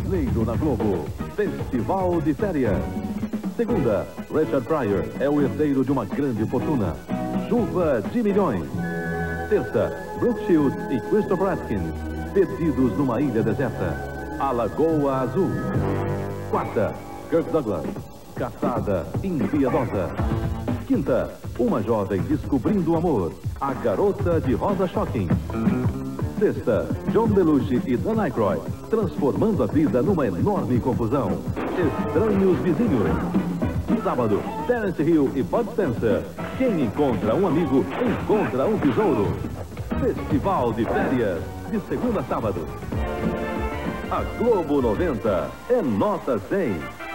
Janeiro na Globo. Festival de Férias. Segunda, Richard Pryor é o herdeiro de uma grande fortuna. Chuva de milhões. Terça, Brooke Shields e Christopher Atkins, perdidos numa ilha deserta. A Lagoa Azul. Quarta, Kirk Douglas, caçada impiedosa. Quinta, uma jovem descobrindo o amor. A garota de Rosa Shocking. Sexta, John Belushi e Dan Aykroyd, transformando a vida numa enorme confusão. Estranhos vizinhos. Sábado, Terence Hill e Bud Spencer. Quem encontra um amigo, encontra um tesouro. Festival de férias, de segunda a sábado. A Globo 90 é nota 100.